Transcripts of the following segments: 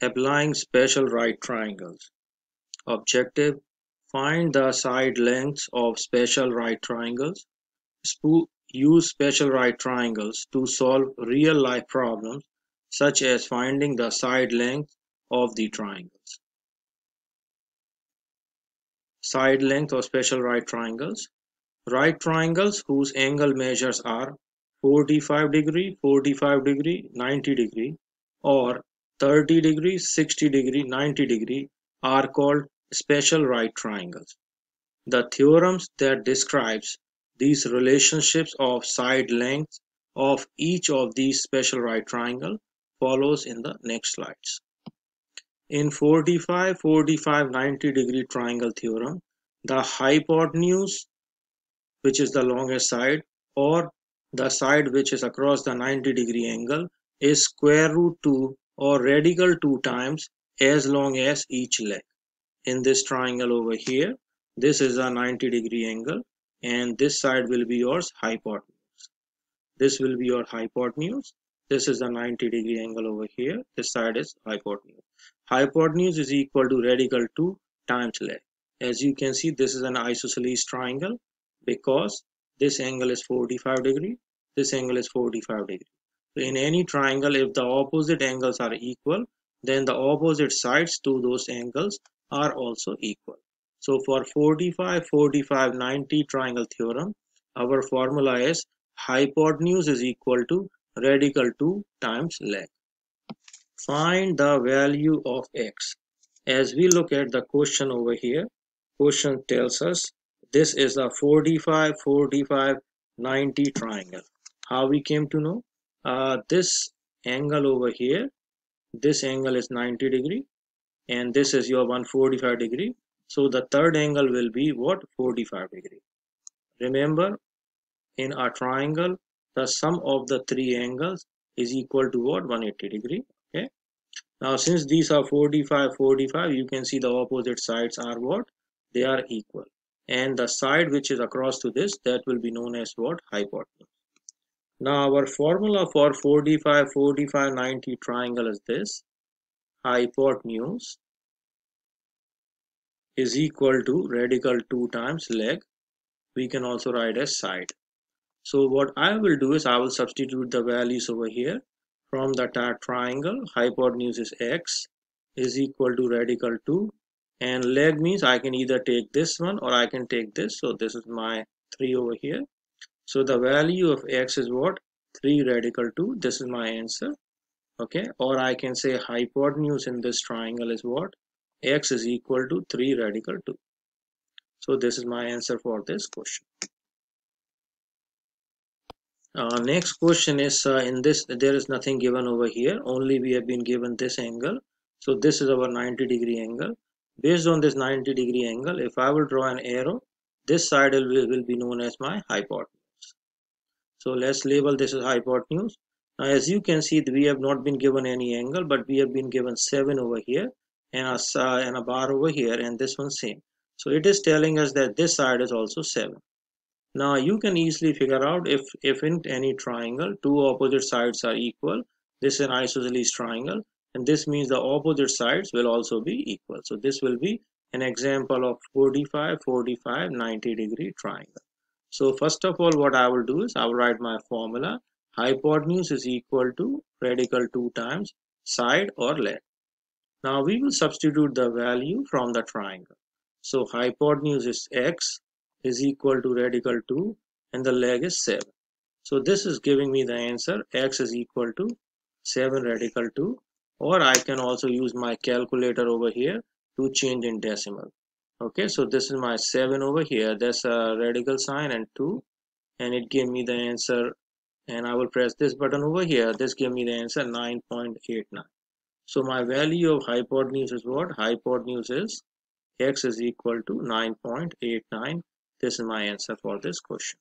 applying special right triangles. Objective Find the side lengths of special right triangles. Use special right triangles to solve real life problems such as finding the side length of the triangles. Side length of special right triangles. Right triangles whose angle measures are 45 degree, 45 degree, 90 degree or 30 degree, 60 degree, 90 degree are called special right triangles. The theorems that describes these relationships of side lengths of each of these special right triangle follows in the next slides. In 45, 45, 90 degree triangle theorem, the hypotenuse, which is the longest side, or the side which is across the 90 degree angle, is square root 2 or radical 2 times as long as each leg. In this triangle over here this is a 90 degree angle and this side will be yours hypotenuse. This will be your hypotenuse. This is a 90 degree angle over here. This side is hypotenuse. Hypotenuse is equal to radical 2 times leg. As you can see this is an isosceles triangle because this angle is 45 degree. This angle is 45 degree in any triangle if the opposite angles are equal then the opposite sides to those angles are also equal. So for 45, 45, 90 triangle theorem, our formula is hypotenuse is equal to radical 2 times leg. Find the value of x. As we look at the question over here, question tells us this is a 45, 45, 90 triangle. How we came to know? Uh, this angle over here, this angle is 90 degree and this is your 145 degree. So the third angle will be what? 45 degree. Remember in a triangle the sum of the three angles is equal to what? 180 degree. Okay. Now since these are 45 45 you can see the opposite sides are what? They are equal. And the side which is across to this that will be known as what? Hypotenuse now our formula for 45 45 90 triangle is this. Hypotenuse is equal to radical 2 times leg. We can also write as side. So what I will do is I will substitute the values over here. From the triangle hypotenuse is x is equal to radical 2 and leg means I can either take this one or I can take this. So this is my 3 over here so the value of x is what? 3 radical 2 this is my answer. Okay? Or I can say hypotenuse in this triangle is what? X is equal to 3 radical 2 so this is my answer for this question. Uh, next question is uh, in this there is nothing given over here. Only we have been given this angle. So this is our 90 degree angle. Based on this 90 degree angle if I will draw an arrow this side will, will be known as my hypotenuse so let's label this as hypotenuse now as you can see we have not been given any angle but we have been given 7 over here and a, uh, and a bar over here and this one same. So it is telling us that this side is also 7 now you can easily figure out if if in any triangle two opposite sides are equal. This is an isosceles triangle and this means the opposite sides will also be equal. So this will be an example of 45 45 90 degree triangle so first of all what i will do is i will write my formula hypotenuse is equal to radical 2 times side or leg. Now we will substitute the value from the triangle. So hypotenuse is x is equal to radical 2 and the leg is 7. So this is giving me the answer x is equal to 7 radical 2 or I can also use my calculator over here to change in decimal. Okay, so this is my 7 over here. That's a radical sign and 2 and it gave me the answer. And I will press this button over here. This gave me the answer 9.89 so my value of hypotenuse is what? Hypotenuse is x is equal to 9.89 this is my answer for this question.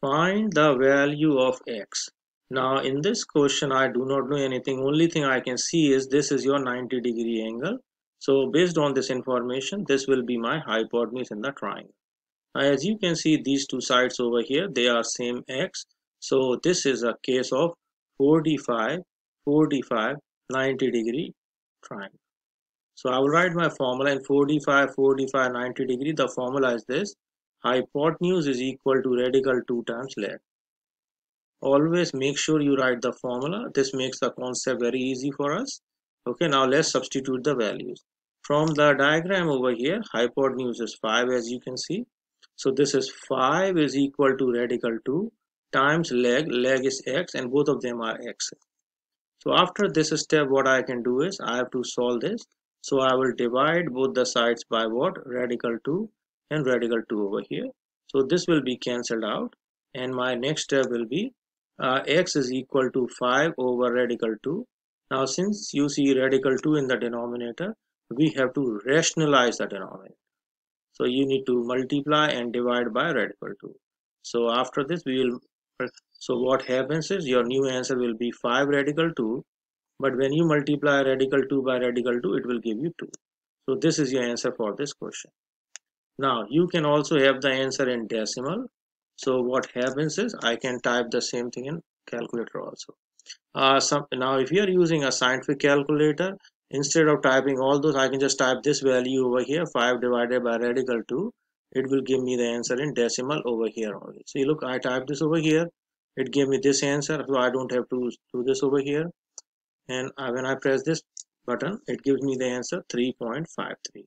Find the value of x now in this question I do not know anything. Only thing I can see is this is your 90 degree angle. So based on this information this will be my hypotenuse in the triangle. Now as you can see these two sides over here they are same x. So this is a case of 45 45 90 degree triangle. So I will write my formula in 45 45 90 degree. The formula is this. Hypotenuse is equal to radical 2 times leg always make sure you write the formula. This makes the concept very easy for us. Okay now let's substitute the values. From the diagram over here hypotenuse is 5 as you can see. So this is 5 is equal to radical 2 times leg. Leg is x and both of them are x. So after this step what I can do is I have to solve this. So I will divide both the sides by what? Radical 2 and radical 2 over here. So this will be cancelled out and my next step will be uh, x is equal to 5 over radical 2 now since you see radical 2 in the denominator we have to rationalize the denominator. So you need to multiply and divide by radical 2 so after this we will so what happens is your new answer will be 5 radical 2 but when you multiply radical 2 by radical 2 it will give you 2 so this is your answer for this question. Now you can also have the answer in decimal so what happens is I can type the same thing in calculator also. Uh, some, now if you are using a scientific calculator instead of typing all those I can just type this value over here 5 divided by radical 2 it will give me the answer in decimal over here only. See look I type this over here. It gave me this answer so I don't have to do this over here. And I, when I press this button it gives me the answer 3.53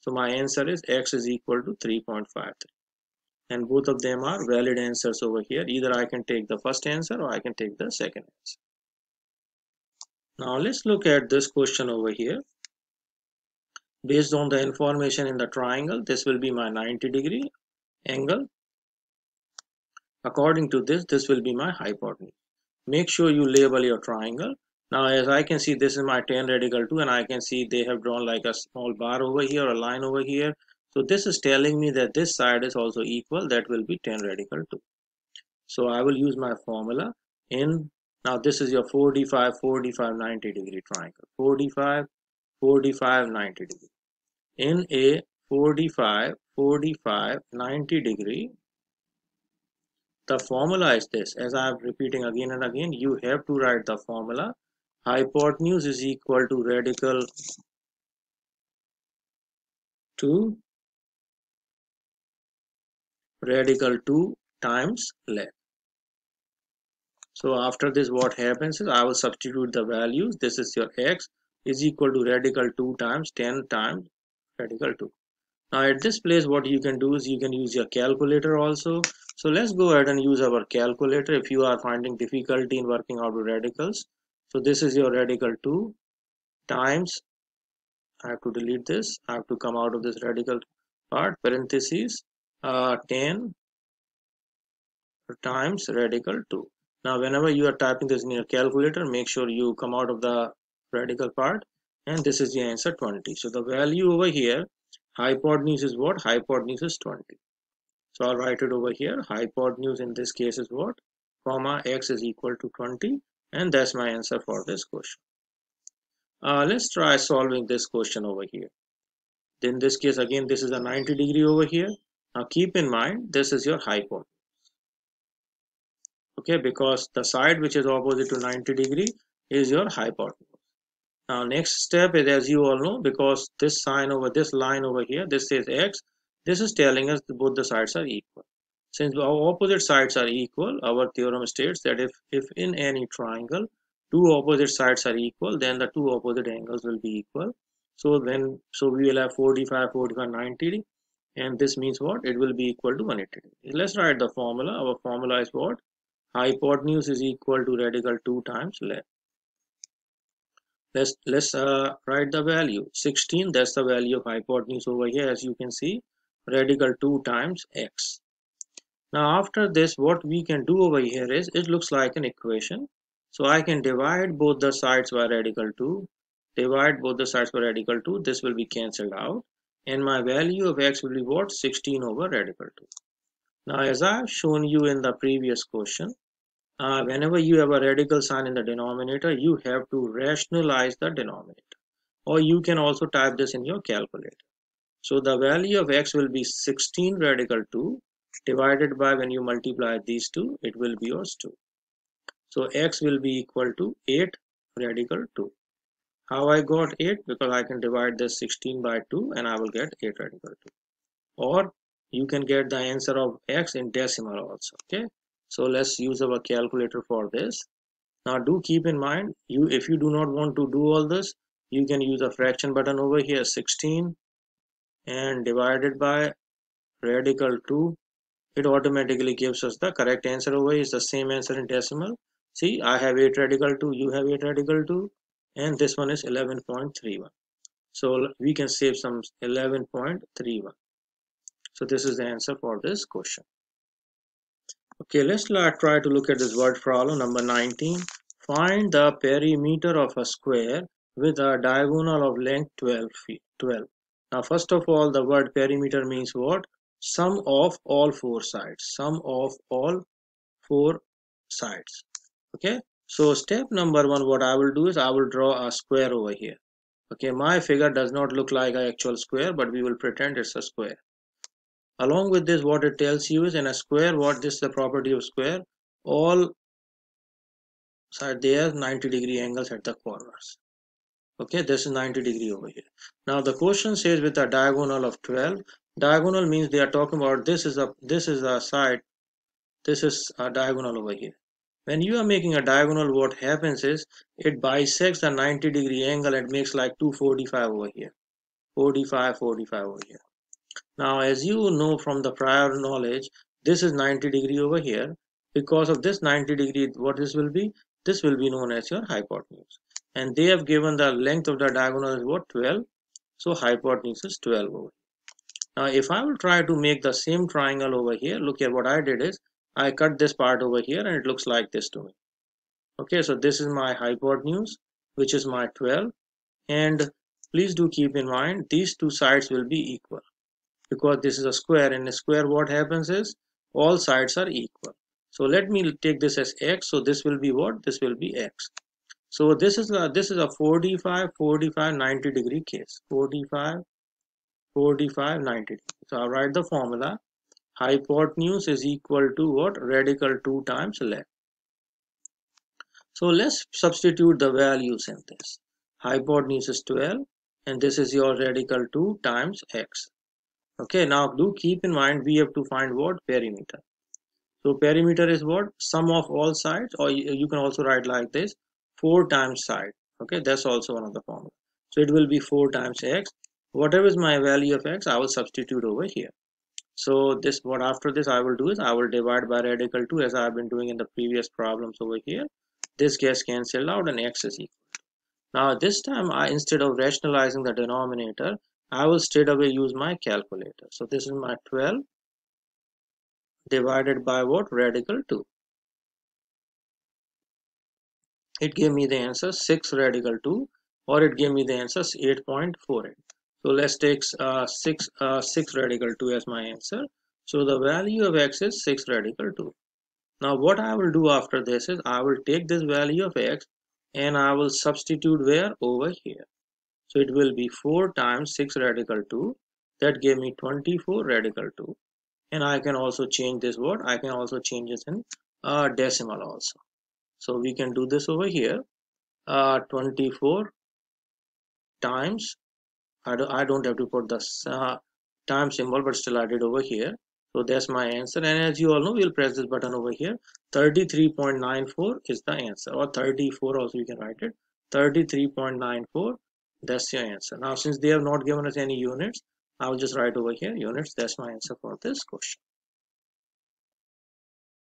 so my answer is x is equal to 3.53 and both of them are valid answers over here. Either I can take the first answer or I can take the second answer. Now let's look at this question over here. Based on the information in the triangle this will be my 90 degree angle. According to this this will be my hypotenuse. Make sure you label your triangle. Now as I can see this is my tan radical 2 and I can see they have drawn like a small bar over here a line over here so this is telling me that this side is also equal that will be 10 radical 2. So I will use my formula in now this is your 45 45 90 degree triangle 45 45 90 degree. In a 45 45 90 degree the formula is this as I am repeating again and again you have to write the formula hypotenuse is equal to radical 2 radical 2 times length. So after this what happens is I will substitute the values. This is your x is equal to radical 2 times 10 times radical 2. Now at this place what you can do is you can use your calculator also. So let's go ahead and use our calculator if you are finding difficulty in working out radicals. So this is your radical 2 times I have to delete this. I have to come out of this radical part parentheses uh, 10 times radical 2 now whenever you are typing this in your calculator make sure you come out of the radical part. And this is the answer 20 so the value over here hypotenuse is what? Hypotenuse is 20 so i'll write it over here. Hypotenuse in this case is what? Comma x is equal to 20 and that's my answer for this question. Uh, let's try solving this question over here. In this case again this is a 90 degree over here now keep in mind this is your hypotenuse. Okay, because the side which is opposite to 90 degree is your hypotenuse. Now next step is as you all know because this sign over this line over here this says x this is telling us both the sides are equal. Since our opposite sides are equal our theorem states that if if in any triangle two opposite sides are equal then the two opposite angles will be equal. So then so we will have 45 45 90 and this means what? It will be equal to 180 let's write the formula. Our formula is what? Hypotenuse is equal to radical 2 times length let's let's uh, write the value. 16 that's the value of hypotenuse over here as you can see. Radical 2 times x. Now after this what we can do over here is it looks like an equation. So I can divide both the sides by radical 2 divide both the sides by radical 2 this will be cancelled out and my value of x will be what? 16 over radical 2 now as I've shown you in the previous question uh, whenever you have a radical sign in the denominator you have to rationalize the denominator. Or you can also type this in your calculator. So the value of x will be 16 radical 2 divided by when you multiply these two it will be yours 2 so x will be equal to 8 radical 2 how I got 8 because I can divide this 16 by 2 and I will get 8 radical 2 or you can get the answer of x in decimal also okay? So let's use our calculator for this. Now do keep in mind you if you do not want to do all this you can use a fraction button over here 16 and divided by radical 2 it automatically gives us the correct answer over here. Is the same answer in decimal. See I have 8 radical 2 you have 8 radical 2 and this one is 11.31 so we can save some 11.31 so this is the answer for this question. Okay let's try to look at this word problem number 19 find the perimeter of a square with a diagonal of length 12 feet 12 now first of all the word perimeter means what? Sum of all four sides. Sum of all four sides. Okay so step number one what i will do is i will draw a square over here. Okay my figure does not look like an actual square but we will pretend it's a square. Along with this what it tells you is in a square what this is the property of square. All side there 90 degree angles at the corners. Okay this is 90 degree over here. Now the question says with a diagonal of 12 diagonal means they are talking about this is a this is a side this is a diagonal over here when you are making a diagonal what happens is it bisects the 90 degree angle and makes like 245 over here. 45 45 over here. Now as you know from the prior knowledge this is 90 degree over here. Because of this 90 degree what this will be? This will be known as your hypotenuse. And they have given the length of the diagonal is what? 12 so hypotenuse is 12 over here. now if I will try to make the same triangle over here look at what I did is I cut this part over here and it looks like this to me. Okay so this is my hypotenuse which is my 12 and please do keep in mind these two sides will be equal. Because this is a square and a square what happens is all sides are equal. So let me take this as x. So this will be what? This will be x. So this is a this is a 45 45 90 degree case. 45 45 90 so i write the formula hypotenuse is equal to what? Radical 2 times length so let's substitute the values in this. Hypotenuse is 12 and this is your radical 2 times x. Okay now do keep in mind we have to find what? Perimeter. So perimeter is what? Sum of all sides or you can also write like this 4 times side. Okay that's also one of the formula. So it will be 4 times x. Whatever is my value of x I will substitute over here so this what after this I will do is I will divide by radical 2 as I have been doing in the previous problems over here. This gets cancelled out and x is equal. Now this time I instead of rationalizing the denominator I will straight away use my calculator. So this is my 12 divided by what? Radical 2 it gave me the answer 6 radical 2 or it gave me the answer 8.48 so let's take uh, 6, uh, 6 radical 2 as my answer. So the value of x is 6 radical 2. Now what I will do after this is I will take this value of x and I will substitute where over here. So it will be 4 times 6 radical 2 that gave me 24 radical 2 and I can also change this word I can also change this in uh, decimal also. So we can do this over here uh, 24 times I, do, I don't have to put the uh, time symbol but still I did over here. So that's my answer. And as you all know we'll press this button over here. 33.94 is the answer or 34 also you can write it. 33.94 that's your answer. Now since they have not given us any units I will just write over here units. That's my answer for this question